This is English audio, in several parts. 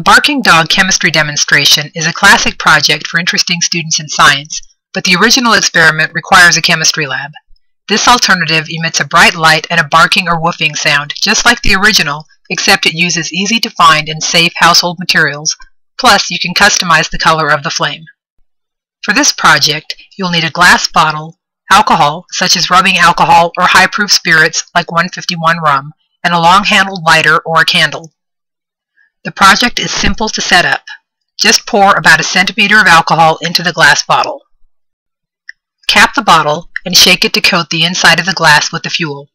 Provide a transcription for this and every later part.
Barking Dog Chemistry Demonstration is a classic project for interesting students in science, but the original experiment requires a chemistry lab. This alternative emits a bright light and a barking or woofing sound, just like the original, except it uses easy to find and safe household materials, plus you can customize the color of the flame. For this project, you'll need a glass bottle, alcohol, such as rubbing alcohol or high-proof spirits like 151 rum, and a long-handled lighter or a candle. The project is simple to set up. Just pour about a centimeter of alcohol into the glass bottle. Cap the bottle and shake it to coat the inside of the glass with the fuel.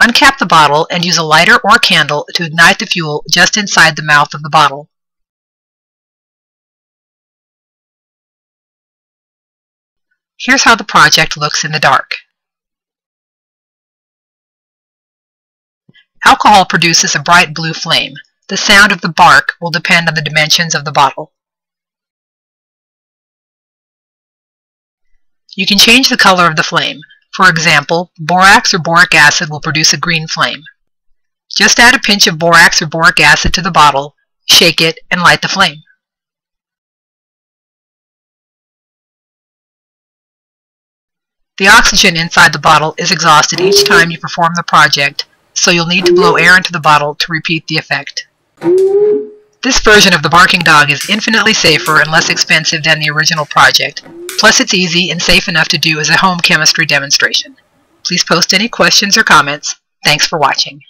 Uncap the bottle and use a lighter or candle to ignite the fuel just inside the mouth of the bottle. Here's how the project looks in the dark. Alcohol produces a bright blue flame. The sound of the bark will depend on the dimensions of the bottle. You can change the color of the flame. For example, borax or boric acid will produce a green flame. Just add a pinch of borax or boric acid to the bottle, shake it, and light the flame. The oxygen inside the bottle is exhausted each time you perform the project, so you'll need to blow air into the bottle to repeat the effect. This version of the barking dog is infinitely safer and less expensive than the original project, plus it's easy and safe enough to do as a home chemistry demonstration. Please post any questions or comments. Thanks for watching.